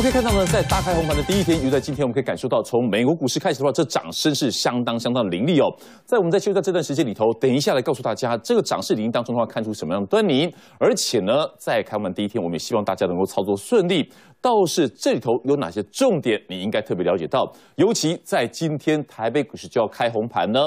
们可以看到呢，在大开红盘的第一天，又在今天，我们可以感受到，从美国股市开始的话，这涨势是相当相当凌厉哦。在我们在休假这段时间里头，等一下来告诉大家，这个涨势凌当中的话，看出什么样的端倪。而且呢，在开盘第一天，我们也希望大家能够操作顺利。倒是这里头有哪些重点，你应该特别了解到，尤其在今天台北股市就要开红盘呢。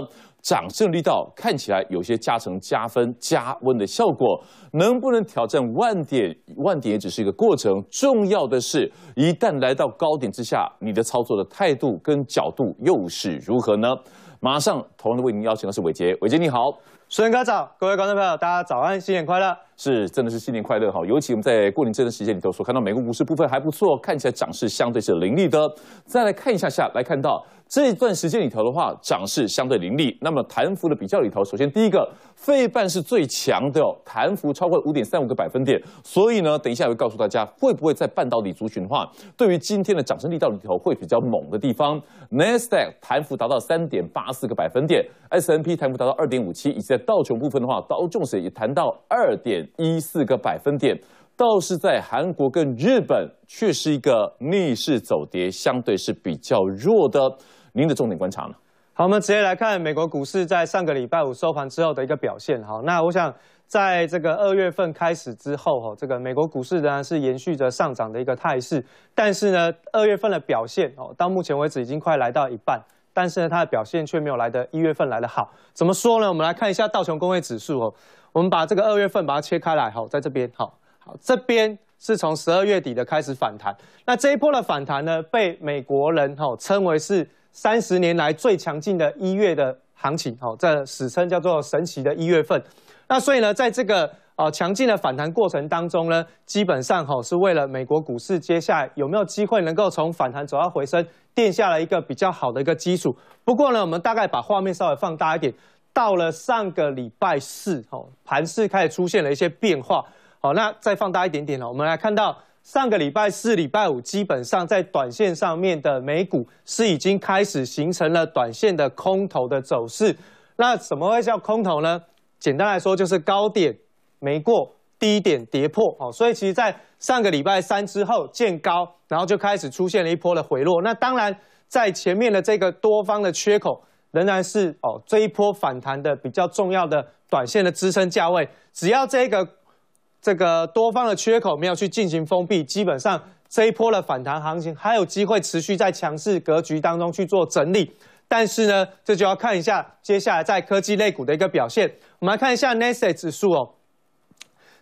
掌胜力道看起来有些加成、加分、加温的效果，能不能挑战万点？万点也只是一个过程，重要的是，一旦来到高点之下，你的操作的态度跟角度又是如何呢？马上同样的为您邀请的是伟杰，伟杰你好，孙哥早，各位观众朋友，大家早安，新年快乐！是，真的是新年快乐哈！尤其我们在过年这段时间里头所看到美国股市部分还不错，看起来涨势相对是凌厉的。再来看一下下来看到。这一段时间里头的话，涨势相对凌厉。那么弹幅的比较里头，首先第一个，费半是最强的，弹幅超过五点三五个百分点。所以呢，等一下会告诉大家，会不会在半导体族群的话，对于今天的涨升力道里头会比较猛的地方。n e s t a q 弹幅达到三点八四个百分点，S N P 弹幅达到二点五七，以及在道琼部分的话，道琼斯也谈到二点一四个百分点。倒是在韩国跟日本，却是一个逆势走跌，相对是比较弱的。您的重点观察呢？好，我们直接来看美国股市在上个礼拜五收盘之后的一个表现。好，那我想在这个二月份开始之后，哈，这个美国股市仍然是延续着上涨的一个态势。但是呢，二月份的表现哦，到目前为止已经快来到一半，但是呢，它的表现却没有来的一月份来的好。怎么说呢？我们来看一下道琼工业指数哦，我们把这个二月份把它切开来，好，在这边，好好这边是从十二月底的开始反弹。那这一波的反弹呢，被美国人哈称为是。三十年来最强劲的一月的行情，好，这史称叫做神奇的一月份。那所以呢，在这个呃强劲的反弹过程当中呢，基本上哈是为了美国股市接下来有没有机会能够从反弹走到回升，垫下了一个比较好的一个基础。不过呢，我们大概把画面稍微放大一点，到了上个礼拜四，哦，盘势开始出现了一些变化。好，那再放大一点点哦，我们来看到。上个礼拜四、礼拜五，基本上在短线上面的美股是已经开始形成了短线的空头的走势。那什么会叫空头呢？简单来说，就是高点没过，低点跌破。哦，所以其实，在上个礼拜三之后见高，然后就开始出现了一波的回落。那当然，在前面的这个多方的缺口，仍然是哦这一波反弹的比较重要的短线的支撑价位。只要这个。这个多方的缺口没有去进行封闭，基本上这一波的反弹行情还有机会持续在强势格局当中去做整理。但是呢，这就要看一下接下来在科技类股的一个表现。我们来看一下 Nasa 指数哦，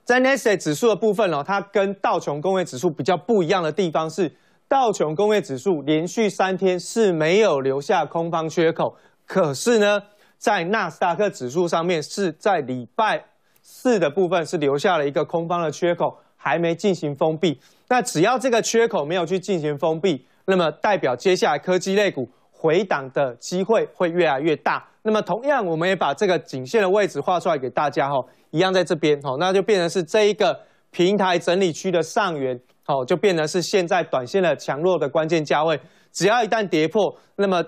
在 Nasa 指数的部分哦，它跟道琼工业指数比较不一样的地方是，道琼工业指数连续三天是没有留下空方缺口，可是呢，在纳斯达克指数上面是在礼拜。四的部分是留下了一个空方的缺口，还没进行封闭。那只要这个缺口没有去进行封闭，那么代表接下来科技类股回档的机会会越来越大。那么同样，我们也把这个颈线的位置画出来给大家哈，一样在这边哈，那就变成是这一个平台整理区的上缘，好，就变成是现在短线的强弱的关键价位。只要一旦跌破，那么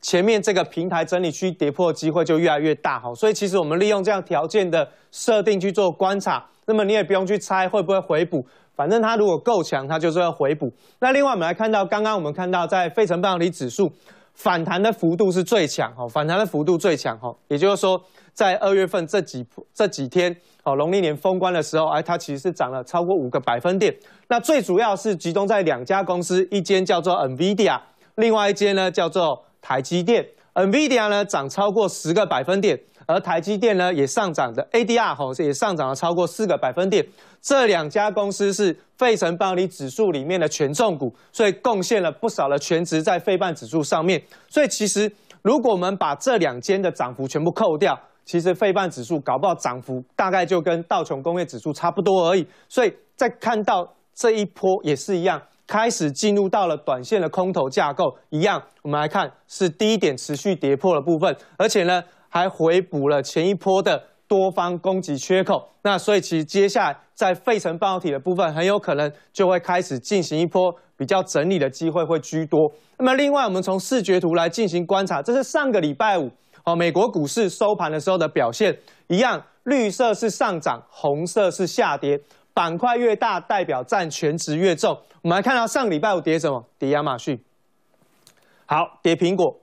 前面这个平台整理区跌破机会就越来越大哈，所以其实我们利用这样条件的设定去做观察，那么你也不用去猜会不会回补，反正它如果够强，它就是要回补。那另外我们来看到，刚刚我们看到在费城半导体指数反弹的幅度是最强哈，反弹的幅度最强哈，也就是说在二月份这几这几天哦，农历年封关的时候，哎，它其实是涨了超过五个百分点。那最主要是集中在两家公司，一间叫做 NVIDIA，另外一间呢叫做。台积电，NVIDIA 呢涨超过十个百分点，而台积电呢也上涨的 ADR 吼也上涨了超过四个百分点。这两家公司是费城半导体指数里面的权重股，所以贡献了不少的全值在费半指数上面。所以其实如果我们把这两间的涨幅全部扣掉，其实费半指数搞不好涨幅大概就跟道琼工业指数差不多而已。所以在看到这一波也是一样。开始进入到了短线的空头架构，一样，我们来看是低点持续跌破的部分，而且呢还回补了前一波的多方攻击缺口。那所以其实接下来在费城半导体的部分，很有可能就会开始进行一波比较整理的机会会居多。那么另外，我们从视觉图来进行观察，这是上个礼拜五哦美国股市收盘的时候的表现，一样，绿色是上涨，红色是下跌。板块越大，代表占全值越重。我们来看到上礼拜五跌什么？跌亚马逊。好，跌苹果。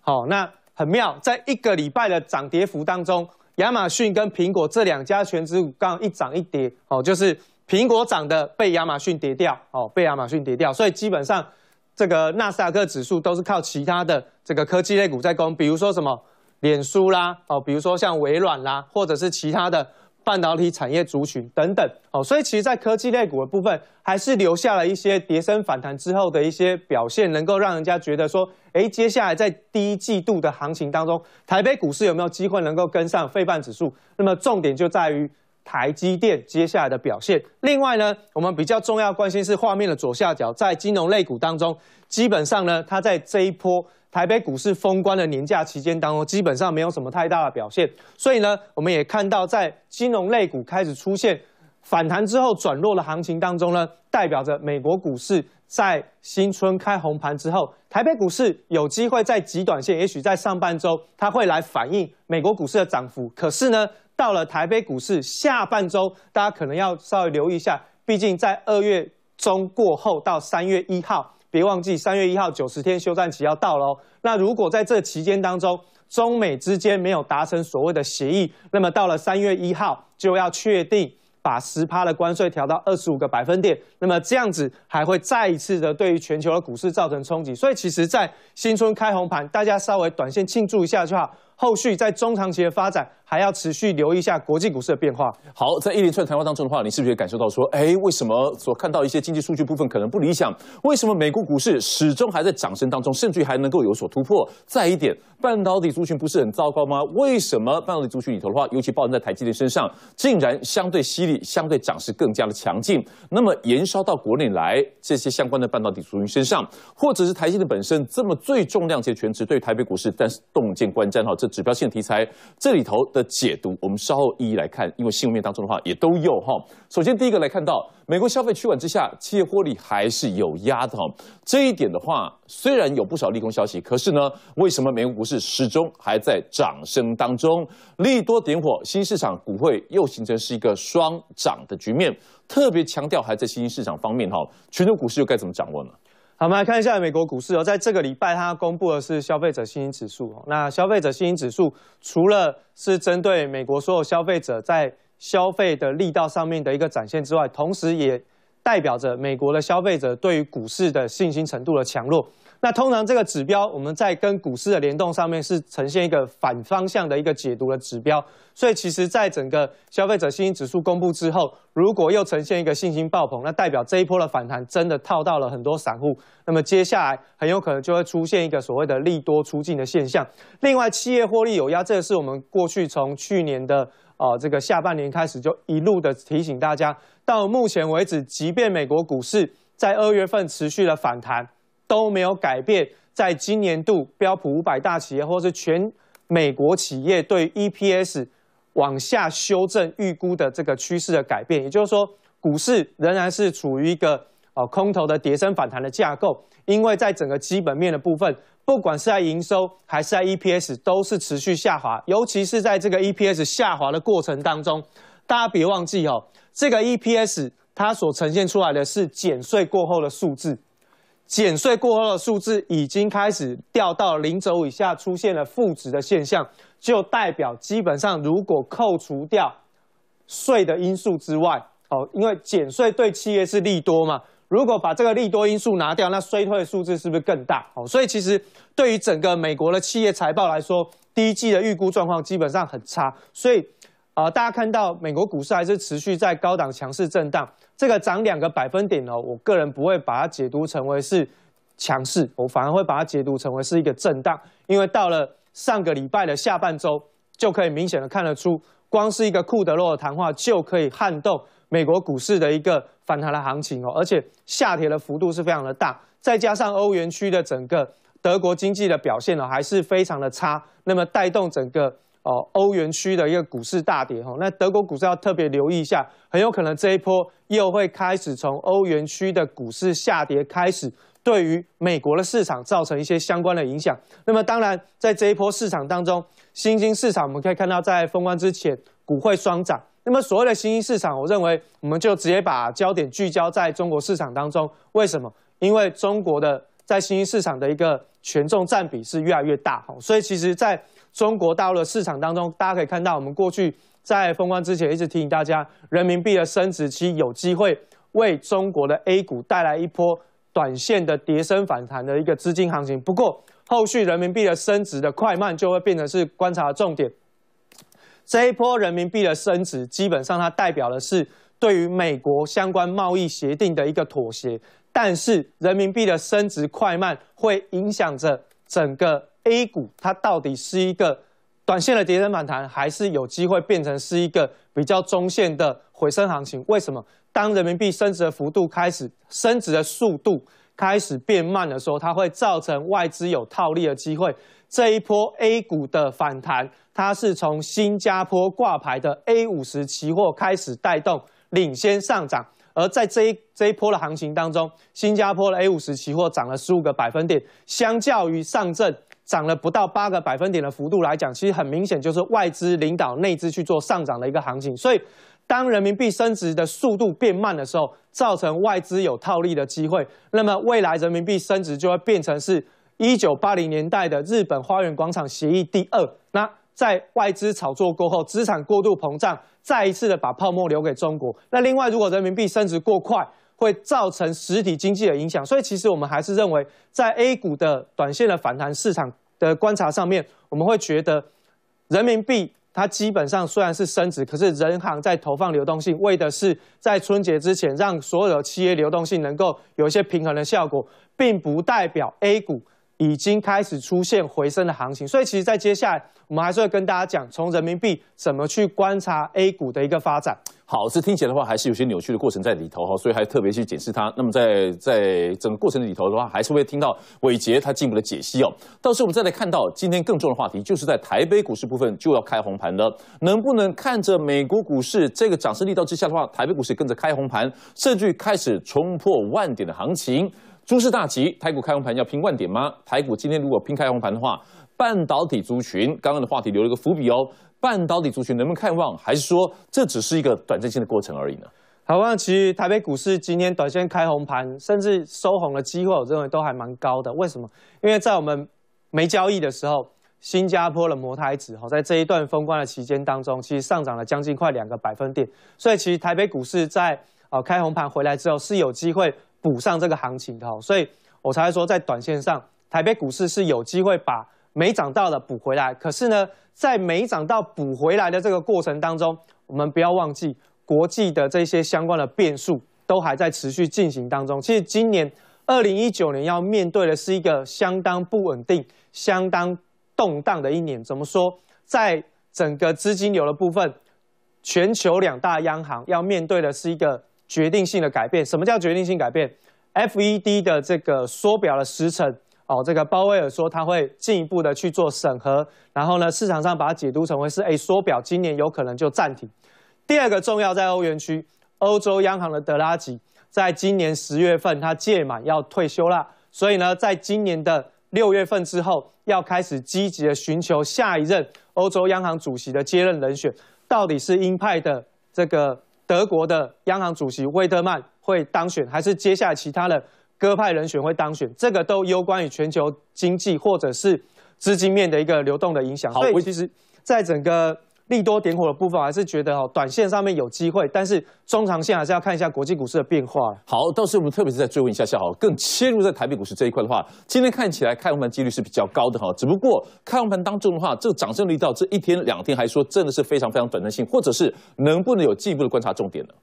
好，那很妙，在一个礼拜的涨跌幅当中，亚马逊跟苹果这两家全值股刚一涨一跌。哦，就是苹果涨的被亚马逊跌掉。哦，被亚马逊跌掉，所以基本上这个纳斯达克指数都是靠其他的这个科技类股在攻，比如说什么脸书啦，哦，比如说像微软啦，或者是其他的。半导体产业族群等等，哦，所以其实，在科技类股的部分，还是留下了一些跌升反弹之后的一些表现，能够让人家觉得说，哎，接下来在第一季度的行情当中，台北股市有没有机会能够跟上费半指数？那么重点就在于台积电接下来的表现。另外呢，我们比较重要关心是画面的左下角，在金融类股当中，基本上呢，它在这一波。台北股市封关的年假期间当中，基本上没有什么太大的表现，所以呢，我们也看到在金融类股开始出现反弹之后转弱的行情当中呢，代表着美国股市在新春开红盘之后，台北股市有机会在极短线，也许在上半周它会来反映美国股市的涨幅。可是呢，到了台北股市下半周，大家可能要稍微留意一下，毕竟在二月中过后到三月一号。别忘记三月一号九十天休战期要到喽。那如果在这期间当中，中美之间没有达成所谓的协议，那么到了三月一号就要确定把十趴的关税调到二十五个百分点。那么这样子还会再一次的对于全球的股市造成冲击。所以其实，在新春开红盘，大家稍微短线庆祝一下就好。后续在中长期的发展，还要持续留意一下国际股市的变化。好，在一连串谈话当中的话，你是不是也感受到说，哎，为什么所看到一些经济数据部分可能不理想？为什么美国股市始终还在涨升当中，甚至还能够有所突破？再一点，半导体族群不是很糟糕吗？为什么半导体族群里头的话，尤其包含在台积电身上，竟然相对犀利，相对涨势更加的强劲？那么延烧到国内来，这些相关的半导体族群身上，或者是台积电本身这么最重量级的全值，对台北股市但是洞见观瞻哈，这。指标性题材这里头的解读，我们稍后一一来看，因为新闻面当中的话也都有哈。首先第一个来看到，美国消费趋缓之下，企业获利还是有压的哈。这一点的话，虽然有不少利空消息，可是呢，为什么美国股市始终还在涨升当中？利多点火，新市场股会又形成是一个双涨的局面。特别强调还在新兴市场方面哈，全球股市又该怎么掌握呢？好，我们来看一下美国股市哦，在这个礼拜，它公布的是消费者信心指数。那消费者信心指数除了是针对美国所有消费者在消费的力道上面的一个展现之外，同时也代表着美国的消费者对于股市的信心程度的强弱。那通常这个指标，我们在跟股市的联动上面是呈现一个反方向的一个解读的指标。所以其实，在整个消费者信心指数公布之后，如果又呈现一个信心爆棚，那代表这一波的反弹真的套到了很多散户。那么接下来很有可能就会出现一个所谓的利多出尽的现象。另外，企业获利有压，这个是我们过去从去年的呃这个下半年开始就一路的提醒大家，到目前为止，即便美国股市在二月份持续的反弹。都没有改变，在今年度标普五百大企业或是全美国企业对 EPS 往下修正预估的这个趋势的改变，也就是说，股市仍然是处于一个呃空头的跌升反弹的架构，因为在整个基本面的部分，不管是在营收还是在 EPS 都是持续下滑，尤其是在这个 EPS 下滑的过程当中，大家别忘记哦，这个 EPS 它所呈现出来的是减税过后的数字。减税过后的数字已经开始掉到零轴以下，出现了负值的现象，就代表基本上如果扣除掉税的因素之外，哦，因为减税对企业是利多嘛，如果把这个利多因素拿掉，那衰退的数字是不是更大？哦，所以其实对于整个美国的企业财报来说，第一季的预估状况基本上很差，所以啊，大家看到美国股市还是持续在高档强势震荡。这个涨两个百分点哦，我个人不会把它解读成为是强势，我反而会把它解读成为是一个震荡。因为到了上个礼拜的下半周，就可以明显的看得出，光是一个库德洛的谈话就可以撼动美国股市的一个反弹的行情哦，而且下跌的幅度是非常的大。再加上欧元区的整个德国经济的表现呢，还是非常的差，那么带动整个。哦，欧元区的一个股市大跌哈，那德国股市要特别留意一下，很有可能这一波又会开始从欧元区的股市下跌开始，对于美国的市场造成一些相关的影响。那么当然，在这一波市场当中，新兴市场我们可以看到，在封关之前股会双涨，那么所谓的新兴市场，我认为我们就直接把焦点聚焦在中国市场当中。为什么？因为中国的在新兴市场的一个权重占比是越来越大哈，所以其实在中国大陆的市场当中，大家可以看到，我们过去在封关之前一直提醒大家，人民币的升值期有机会为中国的 A 股带来一波短线的跌升反弹的一个资金行情。不过，后续人民币的升值的快慢就会变成是观察的重点。这一波人民币的升值，基本上它代表的是对于美国相关贸易协定的一个妥协，但是人民币的升值快慢会影响着整个。A 股它到底是一个短线的跌升反弹，还是有机会变成是一个比较中线的回升行情？为什么？当人民币升值的幅度开始升值的速度开始变慢的时候，它会造成外资有套利的机会。这一波 A 股的反弹，它是从新加坡挂牌的 A 五十期货开始带动领先上涨，而在这一这一波的行情当中，新加坡的 A 五十期货涨了十五个百分点，相较于上证。涨了不到八个百分点的幅度来讲，其实很明显就是外资领导内资去做上涨的一个行情。所以，当人民币升值的速度变慢的时候，造成外资有套利的机会，那么未来人民币升值就会变成是一九八零年代的日本花园广场协议第二。那在外资炒作过后，资产过度膨胀，再一次的把泡沫留给中国。那另外，如果人民币升值过快，会造成实体经济的影响，所以其实我们还是认为，在 A 股的短线的反弹市场的观察上面，我们会觉得人民币它基本上虽然是升值，可是人行在投放流动性，为的是在春节之前让所有企业流动性能够有一些平衡的效果，并不代表 A 股已经开始出现回升的行情。所以其实，在接下来我们还是会跟大家讲，从人民币怎么去观察 A 股的一个发展。好，这听起来的话还是有些扭曲的过程在里头哈，所以还特别去检视它。那么在在整个过程里头的话，还是会听到伟杰他进一步的解析哦。到时候我们再来看到今天更重的话题，就是在台北股市部分就要开红盘了，能不能看着美国股市这个涨势力道之下的话，台北股市跟着开红盘，甚至开始冲破万点的行情？诸事大吉，台股开红盘要拼万点吗？台股今天如果拼开红盘的话，半导体族群刚刚的话题留了个伏笔哦。半导体族群能不能看望，还是说这只是一个短暂性的过程而已呢？好，望其实台北股市今天短线开红盘，甚至收红的机会，我认为都还蛮高的。为什么？因为在我们没交易的时候，新加坡的摩台指哈，在这一段封关的期间当中，其实上涨了将近快两个百分点。所以其实台北股市在啊开红盘回来之后，是有机会补上这个行情的。所以我才说，在短线上，台北股市是有机会把没涨到的补回来。可是呢？在没涨到补回来的这个过程当中，我们不要忘记国际的这些相关的变数都还在持续进行当中。其实今年二零一九年要面对的是一个相当不稳定、相当动荡的一年。怎么说？在整个资金流的部分，全球两大央行要面对的是一个决定性的改变。什么叫决定性改变？FED 的这个缩表的时程。哦，这个鲍威尔说他会进一步的去做审核，然后呢，市场上把它解读成为是，哎，缩表今年有可能就暂停。第二个重要在欧元区，欧洲央行的德拉吉在今年十月份他届满要退休了，所以呢，在今年的六月份之后，要开始积极的寻求下一任欧洲央行主席的接任人选，到底是鹰派的这个德国的央行主席魏特曼会当选，还是接下来其他的？鸽派人选会当选，这个都攸关于全球经济或者是资金面的一个流动的影响。所以其实，在整个利多点火的部分，还是觉得哦，短线上面有机会，但是中长线还是要看一下国际股市的变化。好，到时候我们特别是在追问一下下好，更切入在台北股市这一块的话，今天看起来开红盘几率是比较高的哈。只不过开红盘当中的话，这个涨升力道这一天两天，还说真的是非常非常短暂性，或者是能不能有进一步的观察重点呢？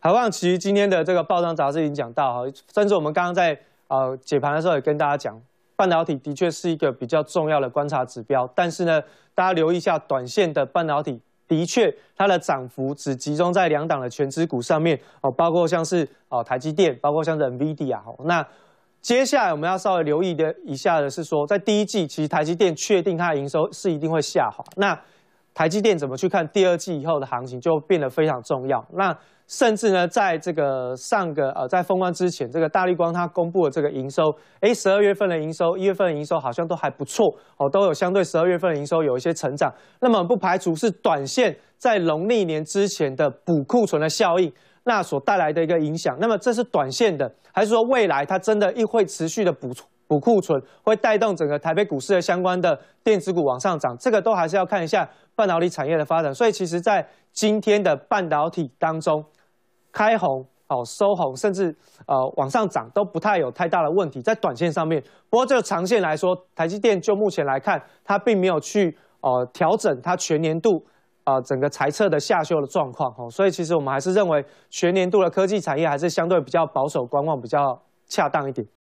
海望其实今天的这个报章杂志已经讲到哈，甚至我们刚刚在呃解盘的时候也跟大家讲，半导体的确是一个比较重要的观察指标。但是呢，大家留意一下，短线的半导体的确它的涨幅只集中在两档的全资股上面哦，包括像是哦台积电，包括像是 NVIDIA 哦。那接下来我们要稍微留意的一下的是说，在第一季其实台积电确定它的营收是一定会下滑。那台积电怎么去看第二季以后的行情，就变得非常重要。那甚至呢，在这个上个呃，在封关之前，这个大立光它公布了这个营收，哎，十二月份的营收，一月份的营收好像都还不错哦，都有相对十二月份的营收有一些成长。那么不排除是短线在农历年之前的补库存的效应，那所带来的一个影响。那么这是短线的，还是说未来它真的一会持续的补补库存，会带动整个台北股市的相关的电子股往上涨？这个都还是要看一下半导体产业的发展。所以其实，在今天的半导体当中，开红、哦收红，甚至呃往上涨都不太有太大的问题，在短线上面。不过，就长线来说，台积电就目前来看，它并没有去呃调整它全年度啊整个财测的下修的状况哦，所以其实我们还是认为全年度的科技产业还是相对比较保守观望，比较恰当一点。